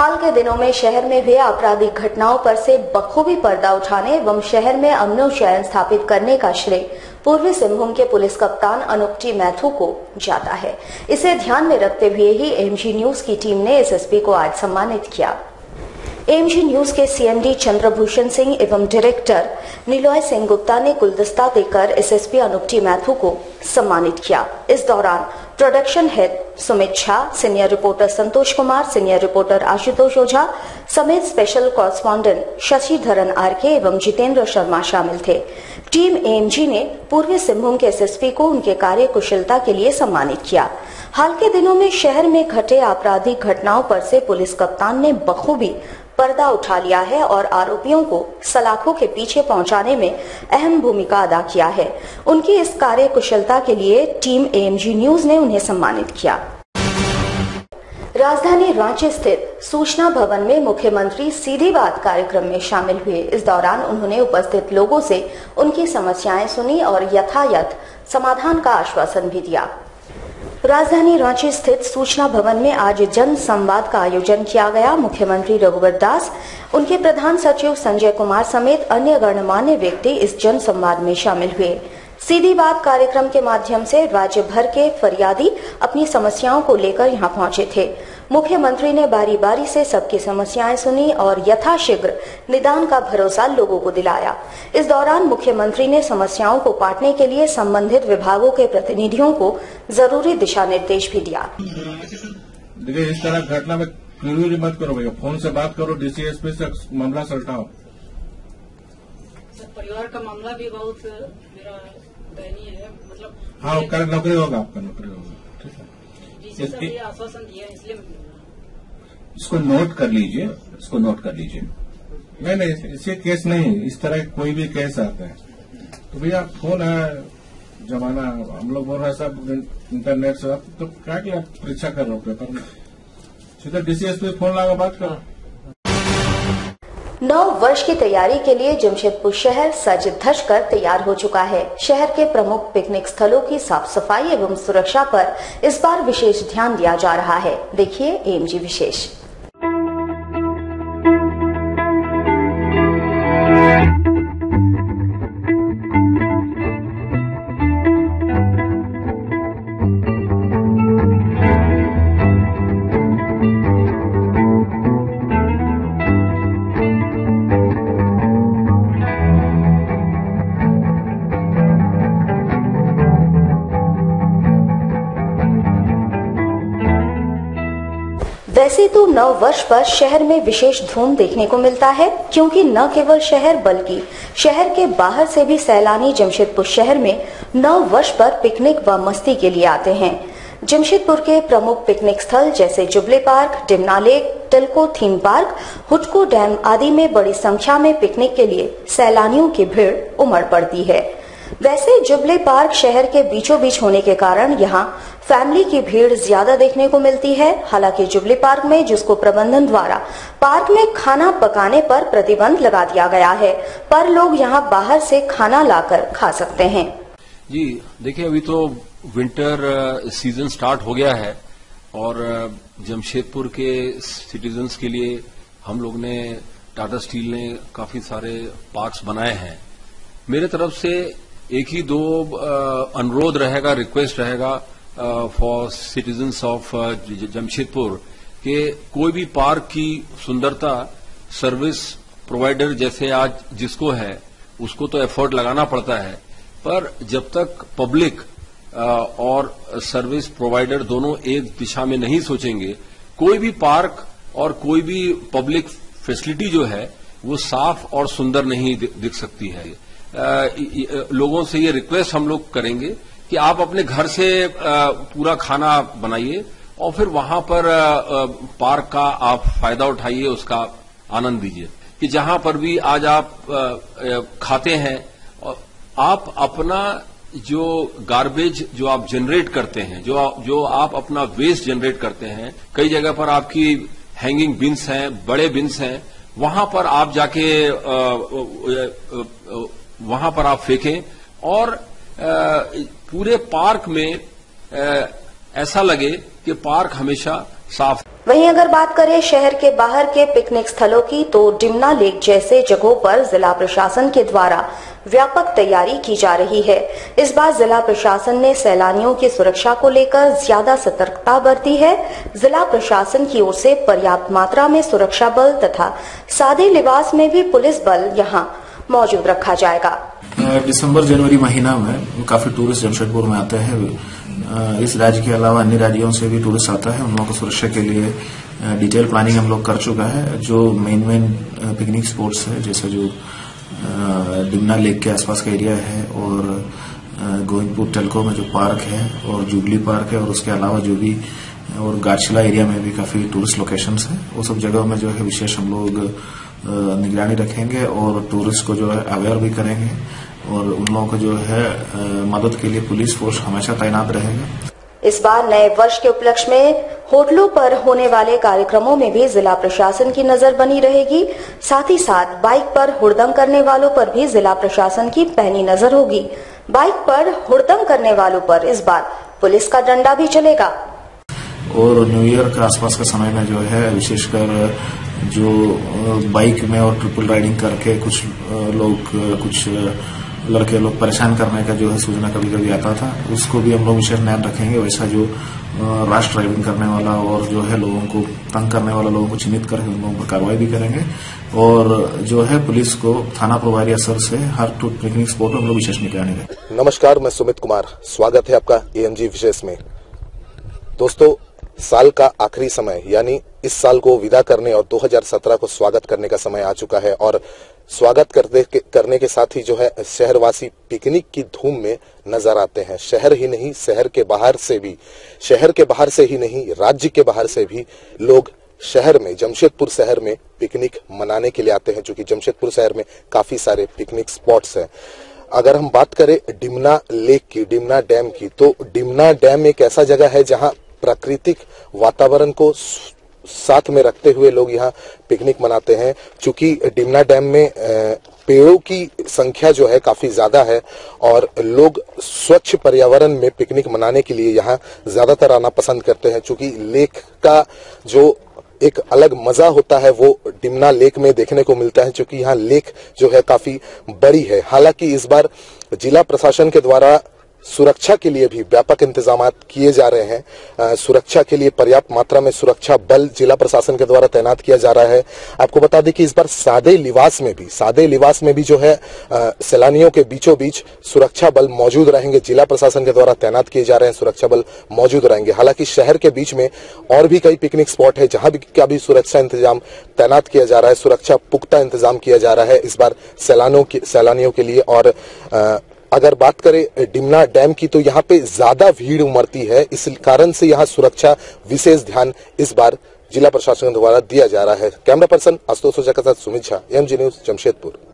हाल के दिनों में शहर में हुए आपराधिक घटनाओं पर से बखूबी पर्दा उठाने एवं शहर में अमनो शयन स्थापित करने का श्रेय पूर्वी सिंहभूम के पुलिस कप्तान अनुप टी मैथू को जाता है। इसे ध्यान में रखते हुए ही एमजी न्यूज़ की टीम ने एसएसपी को आज सम्मानित किया। एमजी न्यूज़ के सीएमडी चंद्रभूषण सिंह एवं डायरेक्टर निलॉय सिंह गुप्ता ने गुलदस्ता देकर एसएसपी अनुपटी मैथू को सम्मानित किया। इस दौरान production head Sumit Jha senior reporter Santosh Kumar senior reporter Ashutosh Ojha, समेत स्पेशल कॉरेस्पॉन्डेंट शशिधरन आरके एवं जितेंद्र शर्मा शामिल थे। टीम एएमजी ने पूर्वी सिंहभूम के एसएसपी को उनके कार्य कुशलता के लिए सम्मानित किया। हाल के दिनों में शहर में घटे आपराधिक घटनाओं पर से पुलिस कप्तान ने बखूबी पर्दा उठा लिया है और आरोपियों को सलाखों के पीछे पहुँचाने में अहम भूमिका अदा किया है। उनकी इस कार्य कुशलता के लिए टीम एएमजी न्यूज़ ने उन्हें सम्मानित किया। राजधानी रांची स्थित सूचना भवन में मुख्यमंत्री सीधी बात कार्यक्रम में शामिल हुए। इस दौरान उन्होंने उपस्थित लोगों से उनकी समस्याएँ सुनी और यथायथ समाधान का आश्वासन भी दिया। राजधानी रांची स्थित सूचना भवन में आज जन संवाद का आयोजन किया गया। मुख्यमंत्री रघुवर दास, उनके प्रधान सचिव संजय कुमार समेत अन्य गणमान्य व्यक्ति इस जन संवाद में शामिल हुए। सीधी बात कार्यक्रम के माध्यम से राज्य भर के फरियादी अपनी समस्याओं को लेकर यहाँ पहुँचे थे। मुख्यमंत्री ने बारी बारी से सबकी समस्याएँ सुनी और यथाशीघ्र निदान का भरोसा लोगों को दिलाया। इस दौरान मुख्यमंत्री ने समस्याओं को पाटने के लिए संबंधित विभागों के प्रतिनिधियों को ज़रूरी दिशा निर्देश भी दिया। देखिए इस तरह घटना में क्यूरी मत करो भैया। फ़ोन से बात करो डीसीएसपी से मामला सलटाओ। परिवार का मामला भी बहुत मेरा मतलब हाँ कर नौकरी होगा आपका नौकरी होगा ठीक है। आश्वासन दिया इसलिए इसको नोट कर लीजिए इसको नोट कर लीजिए। नहीं नहीं इसे केस नहीं इस तरह कोई भी केस आता है। तो भैया फ़ोन है जमाना हम लोग बोल रहे हैं सब इंटरनेट से तो क्या परीक्षा कर रहे हो पेपर में। सीधा डीसीएसपी फ़ोन लगा बात करो। नव वर्ष की तैयारी के लिए जमशेदपुर शहर सज धज कर तैयार हो चुका है। शहर के प्रमुख पिकनिक स्थलों की साफ़ सफ़ाई एवं सुरक्षा पर इस बार विशेष ध्यान दिया जा रहा है। देखिए एमजी विशेष। वैसे तो नव वर्ष पर शहर में विशेष धूम देखने को मिलता है, क्योंकि न केवल शहर बल्कि शहर के बाहर से भी सैलानी जमशेदपुर शहर में नव वर्ष पर पिकनिक व मस्ती के लिए आते हैं। जमशेदपुर के प्रमुख पिकनिक स्थल जैसे jubilee park, Dimna lake Telco theme park, Hudco dam आदि में बड़ी संख्या में पिकनिक के लिए सैलानियों की भीड़ उमड़ पड़ती है। वैसे जुबले पार्क शहर के बीचों बीच होने के कारण यहाँ फैमिली की भीड़ ज़्यादा देखने को मिलती है, हालाँकि जुबली पार्क में, जिसको प्रबंधन द्वारा पार्क में खाना पकाने पर प्रतिबंध लगा दिया गया है, पर लोग यहाँ बाहर से खाना लाकर खा सकते हैं। जी, देखिए, अभी तो विंटर सीज़न स्टार्ट हो गया है और जमशेदपुर के सिटीजन्स के लिए हम लोग ने टाटा स्टील ने काफ़ी सारे पार्क्स बनाए हैं। मेरे तरफ़ से एक ही दो अनुरोध रहेगा रिक्वेस्ट रहेगा फॉर सिटीजन्स ऑफ़ जमशेदपुर के कोई भी पार्क की सुंदरता सर्विस प्रोवाइडर जैसे आज जिसको है, उसको तो एफर्ट लगाना पड़ता है। पर जब तक पब्लिक और सर्विस प्रोवाइडर दोनों एक दिशा में नहीं सोचेंगे, कोई भी पार्क और कोई भी पब्लिक फैसिलिटी जो है, वो साफ़ और सुंदर नहीं दिख सकती है। इ- इ- लोगों से ये रिक्वेस्ट हम लोग करेंगे कि आप अपने घर से पूरा खाना बनाइए और फिर वहाँ पर पार्क का आप फ़ायदा उठाइए, उसका आनंद दीजिए। कि जहाँ पर भी आज आप खाते हैं आप अपना जो गार्बेज जो आप जनरेट करते हैं, जो जो आप अपना वेस्ट जनरेट करते हैं, कई जगह पर आपकी हैंगिंग बिन्स हैं, बड़े बिन्स हैं, वहाँ पर आप जाके वहाँ पर आप फेंकें और पूरे पार्क में ऐसा लगे कि पार्क हमेशा साफ़ वहीं अगर बात करें शहर के बाहर के पिकनिक स्थलों की तो डिमना लेक जैसे जगहों पर जिला प्रशासन के द्वारा व्यापक तैयारी की जा रही है। इस बार जिला प्रशासन ने सैलानियों की सुरक्षा को लेकर ज़्यादा सतर्कता बरती है। जिला प्रशासन की ओर से पर्याप्त मात्रा में सुरक्षा बल तथा सादे लिबास में भी पुलिस बल यहाँ मौजूद रखा जाएगा। दिसंबर, जनवरी महीना में काफ़ी टूरिस्ट जमशेदपुर में आते हैं। इस राज्य के अलावा अन्य राज्यों से भी टूरिस्ट आता है। उन लोगों को सुरक्षा के लिए डिटेल प्लानिंग हम लोग कर चुका है। जो मेन मेन पिकनिक स्पॉट्स है, जैसे जो डिमना लेक के आसपास का एरिया है और गोविंदपुर टेलको में जो पार्क है और जुबली पार्क है और उसके अलावा जो भी और गाछला एरिया में भी काफ़ी टूरिस्ट लोकेशंस है। वो सब जगहों में जो है विशेष हम लोग निगरानी रखेंगे और टूरिस्ट को जो है अवेयर भी करेंगे और उन लोगों को जो है मदद के लिए पुलिस फोर्स हमेशा तैनात रहेगा। इस बार नए वर्ष के उपलक्ष्य में होटलों पर होने वाले कार्यक्रमों में भी जिला प्रशासन की नज़र बनी रहेगी। साथ ही साथ बाइक पर हुड़दंग करने वालों पर भी जिला प्रशासन की पहनी नज़र होगी। बाइक पर हुड़दंग करने वालों पर इस बार पुलिस का डंडा भी चलेगा। और न्यू ईयर के आसपास का समय में जो है, विशेषकर, जो बाइक में और ट्रिपल राइडिंग करके कुछ लोग, कुछ लड़के लोग परेशान करने का जो है सूचना कभी कभी आता था, उसको भी हम लोग विशेष ध्यान रखेंगे। वैसा जो राश ड्राइविंग करने वाला और जो है लोगों को तंग करने वाला, लोगों को चिन्हित करके उन लोगों पर कार्रवाई भी करेंगे। और जो है पुलिस को थाना प्रभारी असर से हर टूट पिकनिक स्पॉट हम लोग विशेष निगरानी रखें नमस्कार, मैं सुमित कुमार। स्वागत है आपका एएमजी विशेष में। दोस्तों साल का आखिरी समय यानी इस साल को विदा करने और 2017 को स्वागत करने का समय आ चुका है और स्वागत करने के, करने के साथ ही जो है शहरवासी पिकनिक की धूम में नज़र आते हैं। शहर ही नहीं शहर के बाहर से भी शहर के बाहर से ही नहीं राज्य के बाहर से भी लोग शहर में जमशेदपुर शहर में पिकनिक मनाने के लिए आते हैं क्योंकि जमशेदपुर शहर में काफ़ी सारे पिकनिक स्पॉट्स हैं। अगर हम बात करें डिमना लेक की डिमना डैम की तो डिमना डैम एक ऐसा जगह है जहाँ प्राकृतिक वातावरण को साथ में रखते हुए लोग यहाँ पिकनिक मनाते हैं। क्योंकि डिमना डैम में पेड़ों की संख्या जो है काफ़ी ज़्यादा है और लोग स्वच्छ पर्यावरण में पिकनिक मनाने के लिए यहाँ ज़्यादातर आना पसंद करते हैं। क्योंकि लेक का जो एक अलग मज़ा होता है, वो डिमना लेक में देखने को मिलता है। क्योंकि यहाँ लेक जो है काफ़ी बड़ी है। हालाँकि इस बार जिला प्रशासन के द्वारा सुरक्षा के लिए भी व्यापक इंतज़ाम किए जा रहे हैं। सुरक्षा के लिए पर्याप्त मात्रा में सुरक्षा बल जिला प्रशासन के द्वारा तैनात किया जा रहा है। आपको बता दें कि इस बार सादे लिवास में भी, सादे लिवास में भी जो है सैलानियों के बीचों बीच सुरक्षा बल मौजूद रहेंगे। जिला प्रशासन के द्वारा तैनात किए जा रहे हैं, सुरक्षा बल मौजूद रहेंगे। हालाँकि शहर के बीच में और भी कई पिकनिक स्पॉट है, जहाँ का भी सुरक्षा इंतज़ाम तैनात किया जा रहा है, सुरक्षा पुख्ता इंतज़ाम किया जा रहा है इस बार सैलानियों के लिए और अगर बात करें डिमना डैम की तो यहाँ पे ज़्यादा भीड़ उमड़ती है। इस कारण से यहाँ सुरक्षा विशेष ध्यान इस बार जिला प्रशासन द्वारा दिया जा रहा है। कैमरा पर्सन आशुतोष के साथ सुमित झा एम न्यूज़, जमशेदपुर।